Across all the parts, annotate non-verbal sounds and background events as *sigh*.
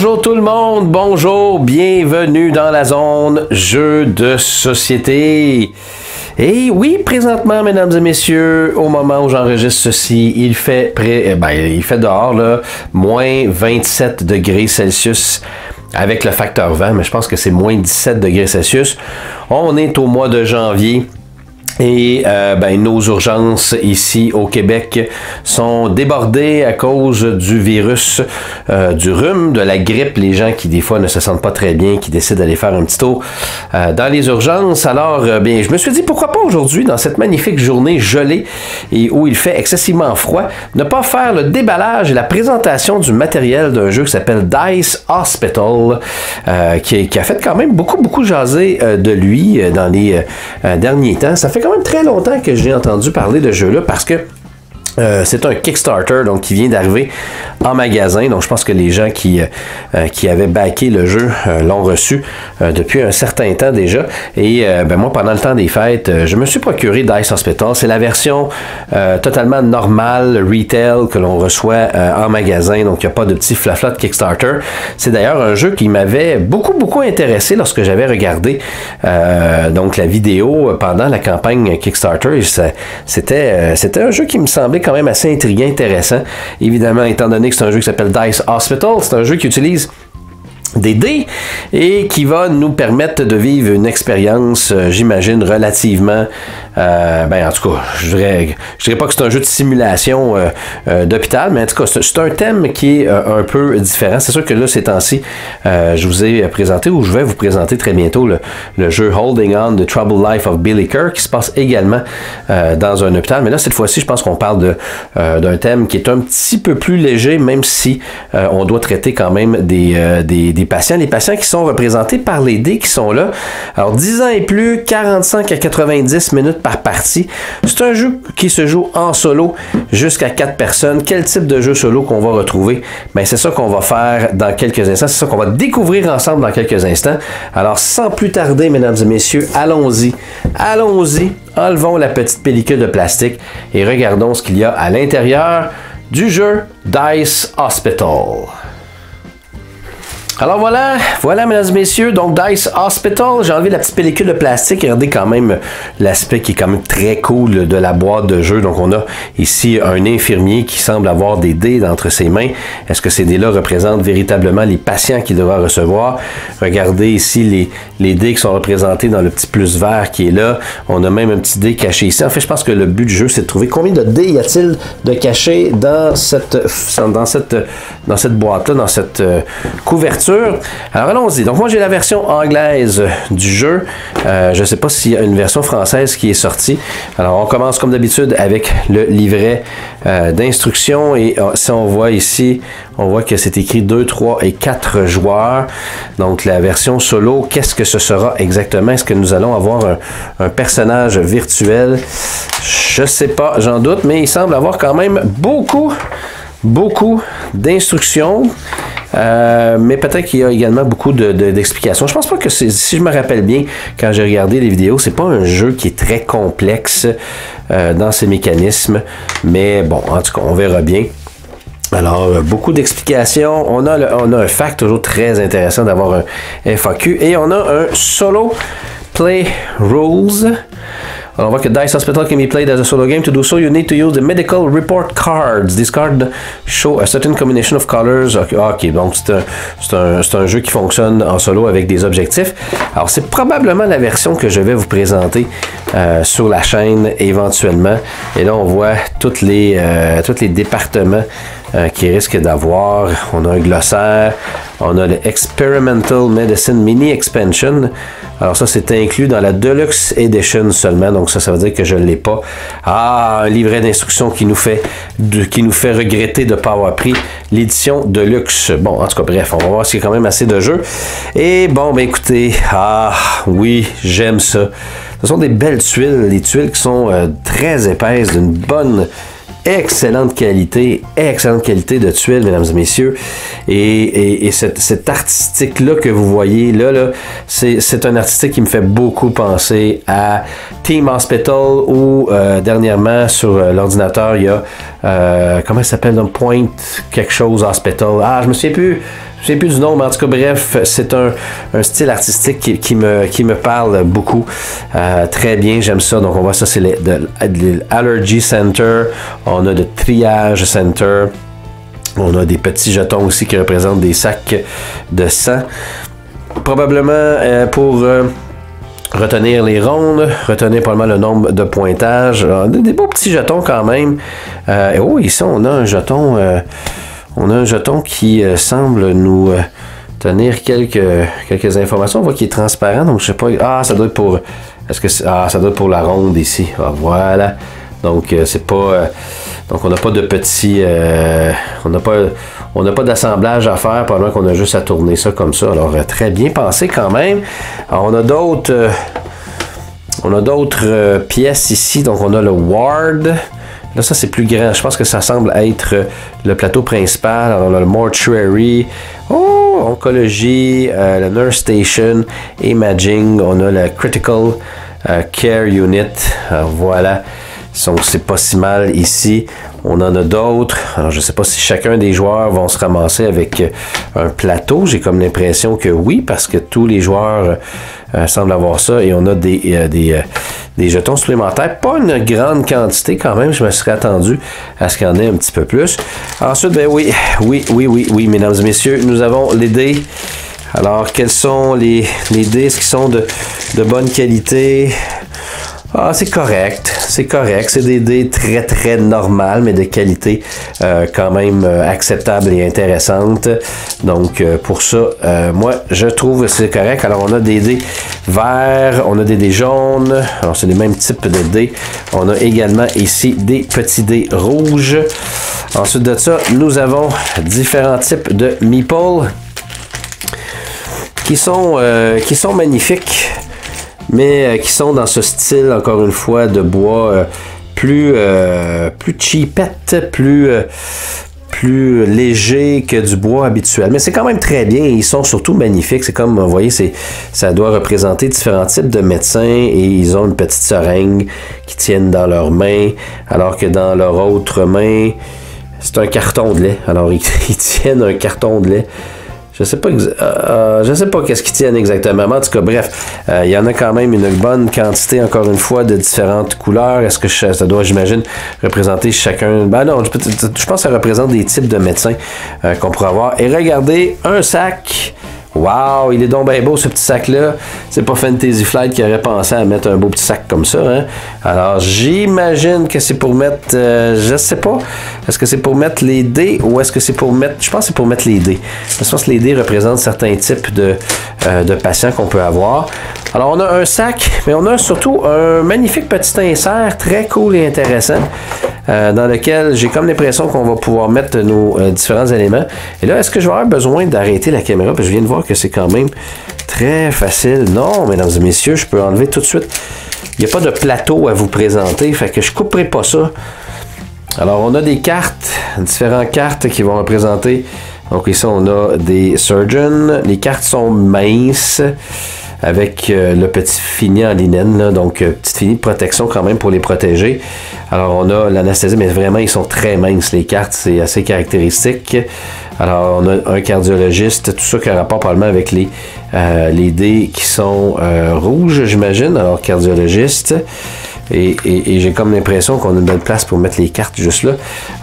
Bonjour tout le monde, bonjour, bienvenue dans la zone jeu de société. Et oui, présentement, mesdames et messieurs, au moment où j'enregistre ceci, il fait près, eh ben, il fait dehors là, moins 27 degrés Celsius avec le facteur vent, mais je pense que c'est moins 17 degrés Celsius. On est au mois de janvier. Et euh, ben, nos urgences ici au Québec sont débordées à cause du virus, euh, du rhume, de la grippe, les gens qui des fois ne se sentent pas très bien, qui décident d'aller faire un petit tour euh, dans les urgences. Alors, bien, je me suis dit pourquoi pas aujourd'hui, dans cette magnifique journée gelée et où il fait excessivement froid, ne pas faire le déballage et la présentation du matériel d'un jeu qui s'appelle Dice Hospital, qui, qui, a fait quand même beaucoup, beaucoup jaser de lui dans les derniers temps. Ça fait quand même très longtemps que j'ai entendu parler de jeu-là parce que euh, c'est un Kickstarter donc qui vient d'arriver en magasin. Donc je pense que les gens qui, euh, qui avaient backé le jeu euh, l'ont reçu depuis un certain temps déjà. Et ben, moi, pendant le temps des fêtes, je me suis procuré Dice Hospital. C'est la version totalement normale, retail, que l'on reçoit en magasin. Donc il n'y a pas de petit flafla de Kickstarter. C'est d'ailleurs un jeu qui m'avait beaucoup, beaucoup intéressé lorsque j'avais regardé donc la vidéo pendant la campagne Kickstarter. C'était, c'était un jeu qui me semblait quand même assez intriguant, intéressant. Évidemment, étant donné que c'est un jeu qui s'appelle Dice Hospital, c'est un jeu qui utilise des dés et qui va nous permettre de vivre une expérience, euh, j'imagine, relativement, euh, ben en tout cas, je dirais, je dirais pas que c'est un jeu de simulation euh, d'hôpital, mais en tout cas, c'est un thème qui est un peu différent. C'est sûr que là, ces temps-ci, je vous ai présenté ou je vais vous présenter très bientôt le, jeu Holding On, The Troubled Life of Billy Kerr, qui se passe également dans un hôpital. Mais là, cette fois-ci, je pense qu'on parle d'un thème qui est un petit peu plus léger, même si on doit traiter quand même des, des des patients, les patients qui sont représentés par les dés qui sont là. Alors 10 ans et plus, 45 à 90 minutes par partie. C'est un jeu qui se joue en solo jusqu'à 4 personnes. Quel type de jeu solo qu'on va retrouver? Ben, c'est ça qu'on va faire dans quelques instants. C'est ça qu'on va découvrir ensemble dans quelques instants. Alors sans plus tarder, mesdames et messieurs, allons-y. Allons-y. Enlevons la petite pellicule de plastique et regardons ce qu'il y a à l'intérieur du jeu Dice Hospital. Alors voilà, voilà mesdames et messieurs, donc Dice Hospital, j'ai enlevé la petite pellicule de plastique, regardez quand même l'aspect qui est quand même très cool de la boîte de jeu. Donc on a ici un infirmier qui semble avoir des dés entre ses mains. Est-ce que ces dés-là représentent véritablement les patients qu'il devra recevoir? Regardez ici les, les dés qui sont représentés dans le petit plus vert qui est là. On a même un petit dé caché ici. En fait, je pense que le but du jeu, c'est de trouver combien de dés y a-t-il de cachés dans cette, dans cette, dans cette boîte-là, dans cette euh, alors allons-y. Donc moi j'ai la version anglaise du jeu. Euh, je ne sais pas s'il y a une version française qui est sortie. Alors on commence comme d'habitude avec le livret euh, d'instruction et euh, si on voit ici, on voit que c'est écrit 2, 3 et 4 joueurs. Donc la version solo, qu'est-ce que ce sera exactement? Est-ce que nous allons avoir un, personnage virtuel? Je sais pas, j'en doute, mais il semble avoir quand même beaucoup beaucoup d'instructions, euh, mais peut-être qu'il y a également beaucoup d'explications. De, je pense pas que si je me rappelle bien, quand j'ai regardé les vidéos, c'est pas un jeu qui est très complexe euh, dans ses mécanismes, mais bon, en tout cas, on verra bien. Alors, euh, beaucoup d'explications. On, a on a un fact toujours très intéressant d'avoir un FAQ. Et on a un solo play rules. Alors, on voit que Dice Hospital can be played as a solo game. To do so, you need to use the medical report cards. These cards show a certain combination of colors. Ok, donc c'est un, un, un, jeu qui fonctionne en solo avec des objectifs. Alors, c'est probablement la version que je vais vous présenter euh, sur la chaîne éventuellement. Et là, on voit les, euh, tous les départements euh, qui risquent d'avoir. On a un glossaire, on a le Experimental Medicine Mini Expansion. Alors ça, c'est inclus dans la Deluxe Edition seulement. Donc ça, ça veut dire que je ne l'ai pas. Ah, un livret d'instructions qui nous fait qui nous fait regretter de ne pas avoir pris l'édition Deluxe. Bon, en tout cas, bref, on va voir s'il y a quand même assez de jeux. Et bon, ben écoutez, ah oui, j'aime ça. Ce sont des belles tuiles, des tuiles qui sont euh, très épaisses, d'une bonne excellente qualité, excellente qualité de tuiles, mesdames et messieurs. Et, et, artistique-là que vous voyez là, là c'est un artistique qui me fait beaucoup penser à Team Hospital ou euh, dernièrement sur euh, l'ordinateur, il y a, euh, comment ça s'appelle, Point quelque chose Hospital. Ah, je me souviens plus. Je sais plus du nom, mais en tout cas, bref, c'est un, style artistique qui, me, qui me parle beaucoup. Euh, très bien, j'aime ça. Donc, on voit ça, c'est l'Allergy Center. On a le Triage Center. On a des petits jetons aussi qui représentent des sacs de sang. Probablement euh, pour euh, retenir les rondes, retenir probablement le nombre de pointages. des beaux petits jetons quand même. oh, ici, on a un jeton on a un jeton qui euh, semble nous euh, tenir quelques, informations. On voit qu'il est transparent, donc je sais pas. Ah, ça doit être pour. Est-ce que ah, ça doit être pour la ronde ici. Ah, voilà. Donc euh, c'est pas. donc on n'a pas de petits. on n'a pas. On n'a pas d'assemblage à faire pendant qu'on a juste à tourner ça comme ça. Alors très bien pensé quand même. On a d'autres. on a d'autres pièces ici. Donc on a le Ward. Là, ça, c'est plus grand. Je pense que ça semble être euh, le plateau principal. on a le mortuary, oh, oncologie, euh, le nurse station, imaging. On a le critical euh, care unit. voilà. C'est pas si mal ici. On en a d'autres. Alors, je sais pas si chacun des joueurs vont se ramasser avec un plateau. J'ai comme l'impression que oui, parce que tous les joueurs semblent avoir ça. Et on a des, des, des jetons supplémentaires. Pas une grande quantité quand même. Je me serais attendu à ce qu'il y en ait un petit peu plus. Ensuite, ben oui, oui, oui, oui, oui, mesdames et messieurs, nous avons les dés. Alors, quels sont les, les dés? Est-ce qu'ils sont de bonne qualité? Ah, c'est correct, c'est correct. C'est des dés très très normales, mais de qualité euh, quand même euh, acceptable et intéressante. Donc euh, pour ça, moi je trouve que c'est correct. Alors on a des dés verts, on a des dés jaunes. Alors c'est les mêmes types de dés. On a également ici des petits dés rouges. Ensuite de ça, nous avons différents types de meeple qui sont, qui sont magnifiques mais euh, qui sont dans ce style, encore une fois, de bois euh, plus, euh, plus cheapette, plus, plus léger que du bois habituel. Mais c'est quand même très bien. Ils sont surtout magnifiques. C'est comme, vous voyez, ça doit représenter différents types de médecins et ils ont une petite seringue qui tiennent dans leurs mains, alors que dans leur autre main, c'est un carton de lait. Alors, ils *laughs* tiennent un carton de lait. Je sais pas, euh, euh, je sais pas qu'est-ce qu'ils tiennent exactement. en tout cas, bref, euh, il y en a quand même une bonne quantité, encore une fois, de différentes couleurs. Est-ce que ça doit, j'imagine, représenter chacun? Ben non, je, je, pense que ça représente des types de médecins qu'on pourrait avoir. Et regardez, un sac Wow, il est donc bien beau ce petit sac-là. C'est pas Fantasy Flight qui aurait pensé à mettre un beau petit sac comme ça. Hein? Alors j'imagine que c'est pour mettre, euh, je sais pas, est-ce que c'est pour mettre les dés ou est-ce que c'est pour mettre, je pense que c'est pour mettre les dés. Je pense que les dés représentent certains types de, euh, de patients qu'on peut avoir. Alors on a un sac, mais on a surtout un magnifique petit insert très cool et intéressant. Euh, dans lequel j'ai comme l'impression qu'on va pouvoir mettre nos euh, différents éléments. Et là, est-ce que je vais avoir besoin d'arrêter la caméra? Parce que je viens de voir que c'est quand même très facile. Non, mesdames et messieurs, je peux enlever tout de suite. Il n'y a pas de plateau à vous présenter, fait que je ne couperai pas ça. Alors, on a des cartes, différentes cartes qui vont représenter. Donc ici, on a des surgeons. Les cartes sont minces avec euh, le petit fini en linen, donc euh, petit fini de protection quand même pour les protéger. Alors on a l'anesthésie, mais vraiment ils sont très minces les cartes, c'est assez caractéristique. Alors on a un cardiologiste, tout ça qui a rapport probablement avec les, euh, les dés qui sont rouges, j'imagine. Alors cardiologiste. Et, j'ai comme l'impression qu'on a une belle place pour mettre les cartes juste là.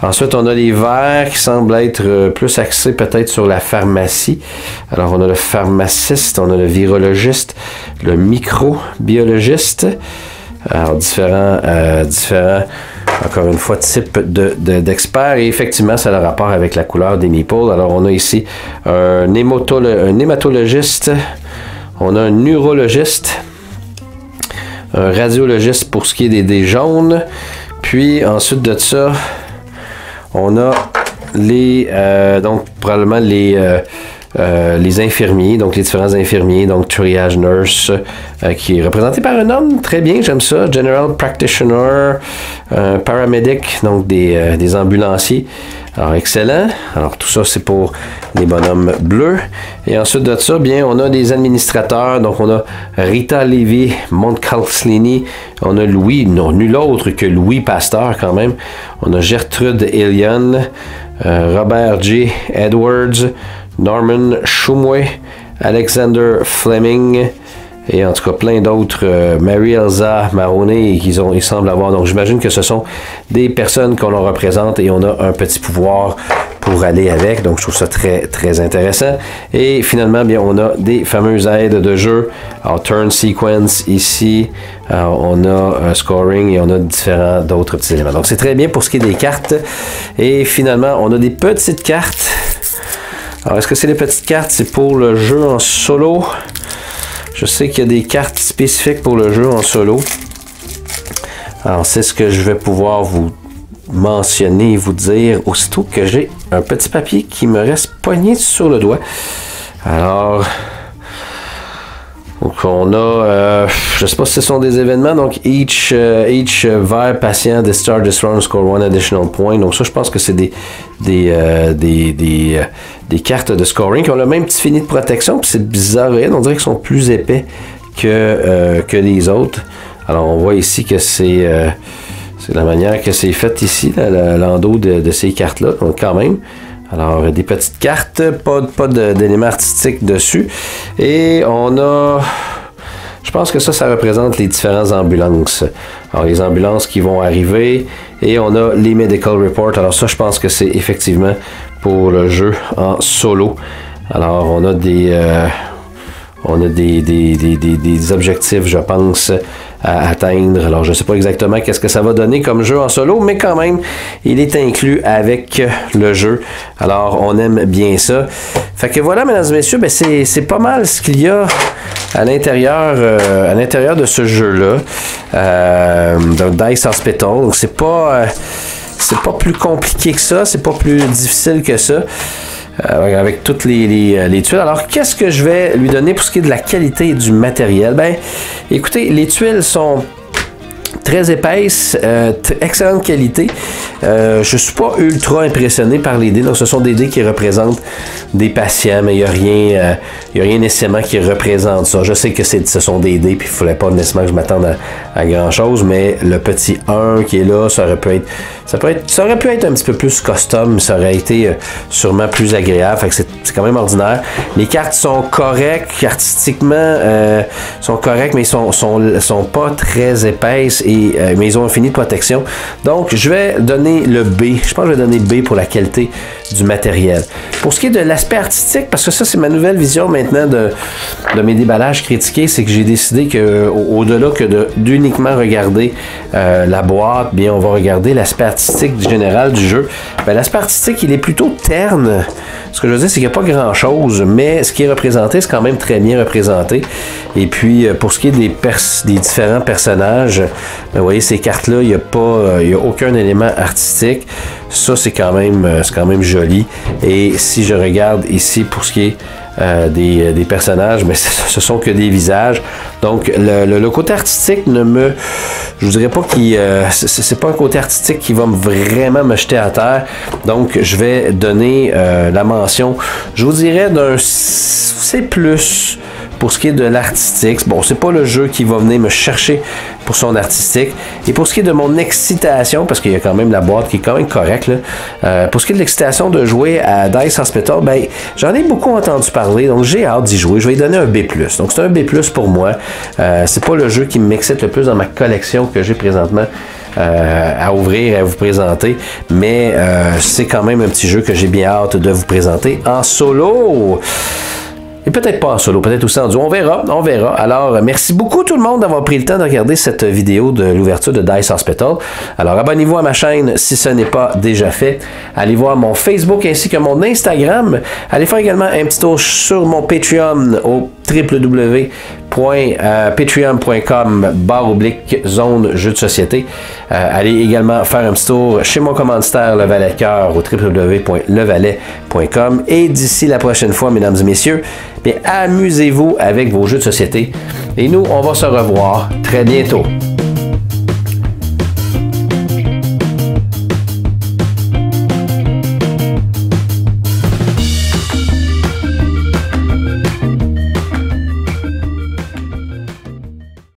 Ensuite, on a les verts qui semblent être euh, plus axés peut-être sur la pharmacie. Alors, on a le pharmaciste, on a le virologiste, le microbiologiste. Alors, différents, euh, différents encore une fois, types d'experts. et effectivement, ça a le rapport avec la couleur des nipples. Alors, on a ici un, un hématologiste, on a un neurologiste, un radiologiste pour ce qui est des dés jaunes. Puis ensuite de ça, on a les euh, donc probablement les euh, euh, les infirmiers, donc les différents infirmiers, donc triage nurse, qui est représenté par un homme, très bien, j'aime ça, general practitioner, paramedic, donc des, des ambulanciers. Alors, excellent. Alors, tout ça, c'est pour les bonhommes bleus. Et ensuite de ça, bien, on a des administrateurs. Donc, on a Rita Levy Montcalclini. On a Louis, non, nul autre que Louis Pasteur, quand même. On a Gertrude Elion, euh, Robert J. Edwards, Norman Shumway, Alexander Fleming, et en tout cas plein d'autres, euh, Mary Elsa Maroney, qu'ils ont, ils semblent avoir. Donc j'imagine que ce sont des personnes qu'on leur représente et on a un petit pouvoir pour aller avec. Donc je trouve ça très très intéressant. Et finalement, bien on a des fameuses aides de jeu. Alors turn sequence ici, on a un scoring et on a différents d'autres petits éléments. Donc c'est très bien pour ce qui est des cartes. Et finalement, on a des petites cartes. Alors est-ce que c'est les petites cartes? C'est pour le jeu en solo. Je sais qu'il y a des cartes spécifiques pour le jeu en solo. Alors, c'est ce que je vais pouvoir vous mentionner vous dire aussitôt que j'ai un petit papier qui me reste poigné sur le doigt. Alors, donc on a, euh, je sais pas si ce sont des événements, donc each, uh, each vers patient start this round score one additional point. Donc ça, je pense que c'est des, des, euh, des, des, des, cartes de scoring qui ont le même petit fini de protection. Puis c'est bizarre, on dirait qu'ils sont plus épais que, que les autres. Alors on voit ici que c'est c'est la manière que c'est fait ici, l'endos de, de ces cartes-là. Donc quand même. Alors, des petites cartes, pas, pas d'éléments artistiques dessus. Et on a... Je pense que ça, ça représente les différentes ambulances. Alors, les ambulances qui vont arriver. Et on a les medical reports. Alors ça, je pense que c'est effectivement pour le jeu en solo. Alors, on a des... Euh, on a des, des, des, des, objectifs, je pense, à atteindre. Alors, je ne sais pas exactement qu'est-ce que ça va donner comme jeu en solo, mais quand même, il est inclus avec le jeu. Alors, on aime bien ça. Fait que voilà, mesdames et messieurs, ben c'est pas mal ce qu'il y a à l'intérieur euh, à l'intérieur de ce jeu-là. Euh, Dice Hospital. Donc, c'est pas... Euh, c'est pas plus compliqué que ça, c'est pas plus difficile que ça. Euh, avec toutes les, euh, les, tuiles. Alors, qu'est-ce que je vais lui donner pour ce qui est de la qualité du matériel? Ben, écoutez, les tuiles sont très épaisse, euh, excellente qualité. Euh, je suis pas ultra impressionné par les dés. Donc, ce sont des dés qui représentent des patients, mais il n'y a rien, euh, a rien nécessairement qui représente ça. Je sais que ce sont des dés, puis il ne fallait pas nécessairement que je m'attende à, grand chose, mais le petit 1 qui est là, ça aurait pu être, ça être, ça aurait pu être un petit peu plus custom, ça aurait été euh, sûrement plus agréable. Fait que c'est quand même ordinaire. Les cartes sont correctes artistiquement, sont correctes, mais sont, sont, sont pas très épaisses et euh, mais ils ont un de protection. Donc, je vais donner le B. Je pense que je vais donner B pour la qualité du matériel. Pour ce qui est de l'aspect artistique, parce que ça, c'est ma nouvelle vision maintenant de, de mes déballages critiqués, c'est que j'ai décidé que au-delà que d'uniquement regarder euh, la boîte, bien, on va regarder l'aspect artistique général du jeu. Ben, l'aspect artistique, il est plutôt terne. Ce que je veux dire, c'est qu'il n'y a pas grand-chose, mais ce qui est représenté, c'est quand même très bien représenté. Et puis, euh, pour ce qui est des, des différents personnages, vous voyez, ces cartes-là, il n'y a, euh, a aucun élément artistique. Ça, c'est quand, même, euh, quand même joli. Et si je regarde ici, pour ce qui est des, des, personnages, mais *laughs* ce sont que des visages. Donc le, le, côté artistique ne me, je vous dirais pas qu'il, c'est pas un côté artistique qui va vraiment me jeter à terre. Donc je vais donner la mention je vous dirais d'un C+, pour ce qui est de l'artistique. Bon, c'est pas le jeu qui va venir me chercher pour son artistique. Et pour ce qui est de mon excitation, parce qu'il y a quand même la boîte qui est quand même correcte, euh, pour ce qui est de l'excitation de jouer à Dice Hospital, ben, j'en ai beaucoup entendu parler, donc j'ai hâte d'y jouer. Je vais lui donner un B+. Donc c'est un B+, pour moi. Euh, c'est pas le jeu qui m'excite le plus dans ma collection que j'ai présentement. Euh, à ouvrir à vous présenter. Mais euh, c'est quand même un petit jeu que j'ai bien hâte de vous présenter en solo. Et peut-être pas en solo, peut-être aussi en duo. On verra, on verra. Alors, merci beaucoup tout le monde d'avoir pris le temps de regarder cette vidéo de l'ouverture de Dice Hospital. Alors, abonnez-vous à ma chaîne si ce n'est pas déjà fait. Allez voir mon Facebook ainsi que mon Instagram. Allez faire également un petit tour sur mon Patreon au www.patreon.com barre oblique zone jeu de société. Euh, allez également faire un petit tour chez mon commanditaire Le Valet Cœur au www.levalet.com. Et d'ici la prochaine fois, mesdames et messieurs, amusez-vous avec vos jeux de société. Et nous, on va se revoir très bientôt.